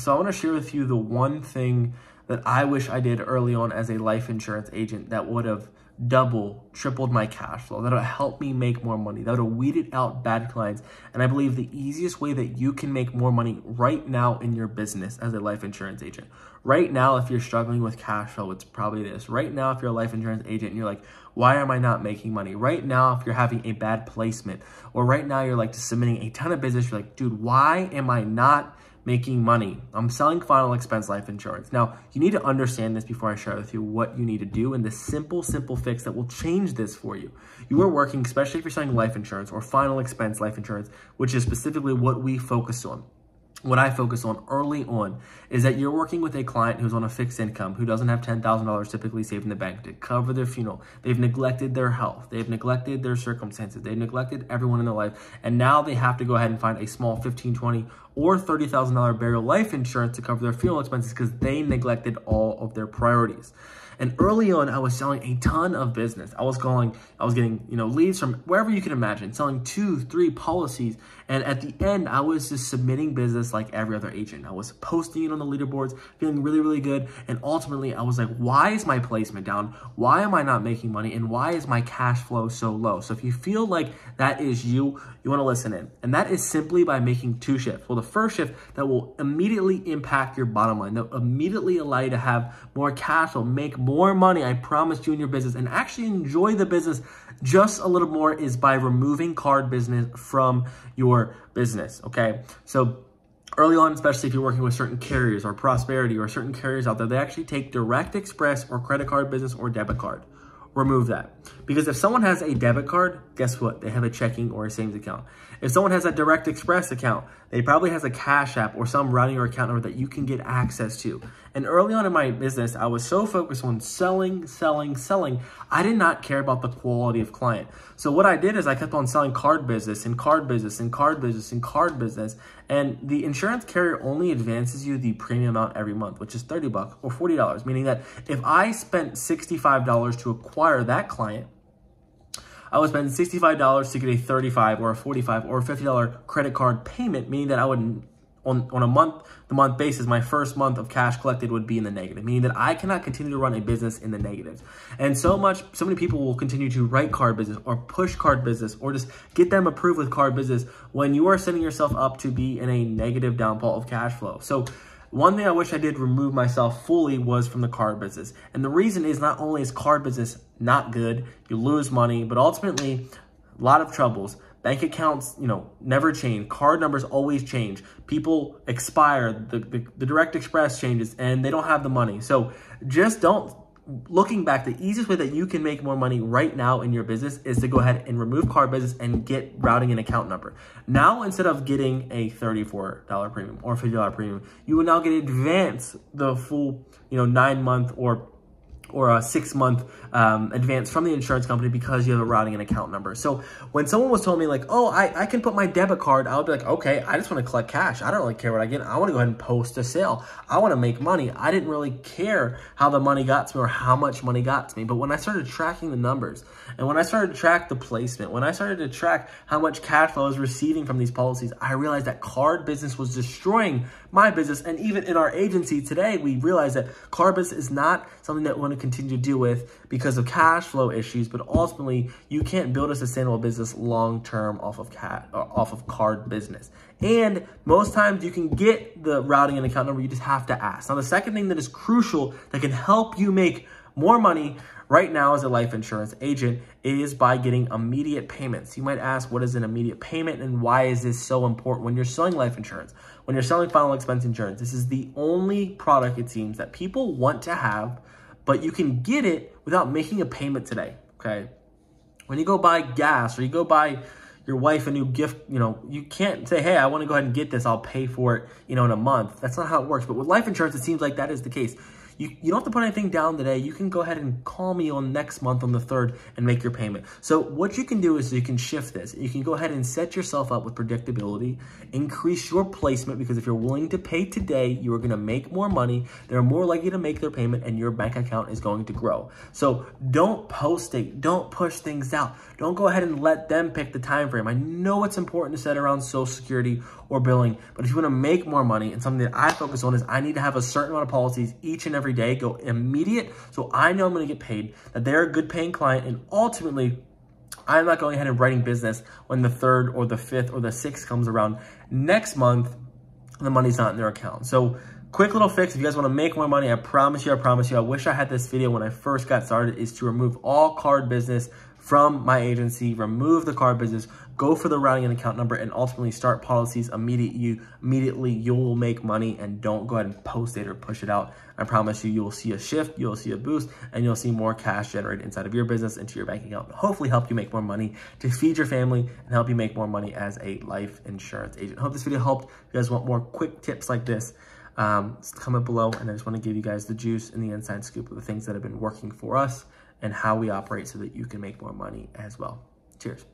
So I want to share with you the one thing that I wish I did early on as a life insurance agent that would have double, tripled my cash flow. That'll help me make more money. That'll weed out bad clients. And I believe the easiest way that you can make more money right now in your business as a life insurance agent. Right now, if you're struggling with cash flow, it's probably this. Right now, if you're a life insurance agent and you're like, why am I not making money? Right now, if you're having a bad placement, or right now you're like submitting a ton of business, you're like, dude, why am I not making money. I'm selling final expense life insurance. Now, you need to understand this before I share with you what you need to do and the simple, simple fix that will change this for you. You are working, especially if you're selling life insurance or final expense life insurance, which is specifically what we focus on what I focus on early on is that you're working with a client who's on a fixed income, who doesn't have $10,000 typically saved in the bank to cover their funeral. They've neglected their health. They've neglected their circumstances. They've neglected everyone in their life. And now they have to go ahead and find a small 15, 20, or $30,000 burial life insurance to cover their funeral expenses because they neglected all of their priorities. And early on, I was selling a ton of business. I was calling, I was getting, you know, leads from wherever you can imagine, selling two, three policies. And at the end, I was just submitting business like every other agent. I was posting it on the leaderboards, feeling really, really good. And ultimately, I was like, why is my placement down? Why am I not making money? And why is my cash flow so low? So if you feel like that is you, you want to listen in. And that is simply by making two shifts. Well, the first shift that will immediately impact your bottom line, that will immediately allow you to have more cash flow, make more more money, I promise you in your business, and actually enjoy the business just a little more is by removing card business from your business, okay? So early on, especially if you're working with certain carriers or Prosperity or certain carriers out there, they actually take direct express or credit card business or debit card remove that. Because if someone has a debit card, guess what? They have a checking or a savings account. If someone has a direct express account, they probably has a cash app or some routing or account number that you can get access to. And early on in my business, I was so focused on selling, selling, selling, I did not care about the quality of client. So what I did is I kept on selling card business and card business and card business and card business. And the insurance carrier only advances you the premium amount every month, which is 30 bucks or $40, meaning that if I spent $65 to acquire that client, I would spend $65 to get a 35 or a 45 or a $50 credit card payment, meaning that I would on, on a month the month basis, my first month of cash collected would be in the negative, meaning that I cannot continue to run a business in the negatives. And so much, so many people will continue to write card business or push card business or just get them approved with card business when you are setting yourself up to be in a negative downfall of cash flow. So one thing I wish I did remove myself fully was from the card business. And the reason is not only is card business not good, you lose money, but ultimately a lot of troubles. Bank accounts, you know, never change. Card numbers always change. People expire. The, the, the direct express changes and they don't have the money. So just don't looking back, the easiest way that you can make more money right now in your business is to go ahead and remove card business and get routing and account number. Now, instead of getting a $34 premium or $50 premium, you will now get advance the full, you know, nine month or or a six month um, advance from the insurance company because you have a routing and account number. So when someone was telling me like, oh, I, I can put my debit card, I would be like, okay, I just want to collect cash. I don't really care what I get. I want to go ahead and post a sale. I want to make money. I didn't really care how the money got to me or how much money got to me. But when I started tracking the numbers and when I started to track the placement, when I started to track how much cash flow I was receiving from these policies, I realized that card business was destroying my business. And even in our agency today, we realize that card business is not something that want to continue to deal with because of cash flow issues, but ultimately you can't build a sustainable business long term off of cat uh, off of card business. And most times you can get the routing and account number, you just have to ask. Now the second thing that is crucial that can help you make more money right now as a life insurance agent is by getting immediate payments. You might ask, what is an immediate payment and why is this so important when you're selling life insurance? When you're selling final expense insurance, this is the only product, it seems, that people want to have, but you can get it without making a payment today, okay? When you go buy gas or you go buy your wife a new gift, you know, you can't say, hey, I want to go ahead and get this. I'll pay for it, you know, in a month. That's not how it works. But with life insurance, it seems like that is the case You, you don't have to put anything down today. You can go ahead and call me on next month on the 3rd and make your payment. So what you can do is you can shift this. You can go ahead and set yourself up with predictability, increase your placement because if you're willing to pay today, you are going to make more money. They're more likely to make their payment and your bank account is going to grow. So don't post it. Don't push things out. Don't go ahead and let them pick the time frame. I know it's important to set around social security or billing, but if you want to make more money and something that I focus on is I need to have a certain amount of policies each and every day go immediate so I know I'm going to get paid, that they're a good paying client, and ultimately I'm not going ahead and writing business when the third or the fifth or the sixth comes around next month, the money's not in their account. So quick little fix, if you guys wanna make more money, I promise you, I promise you, I wish I had this video when I first got started, is to remove all card business from my agency, remove the card business, go for the routing and account number, and ultimately start policies immediately. You, immediately. You'll make money and don't go ahead and post it or push it out. I promise you, you'll see a shift, you'll see a boost, and you'll see more cash generated inside of your business into your bank account. Hopefully help you make more money to feed your family and help you make more money as a life insurance agent. Hope this video helped. If you guys want more quick tips like this, um, comment below. And I just want to give you guys the juice and the inside scoop of the things that have been working for us and how we operate so that you can make more money as well. Cheers.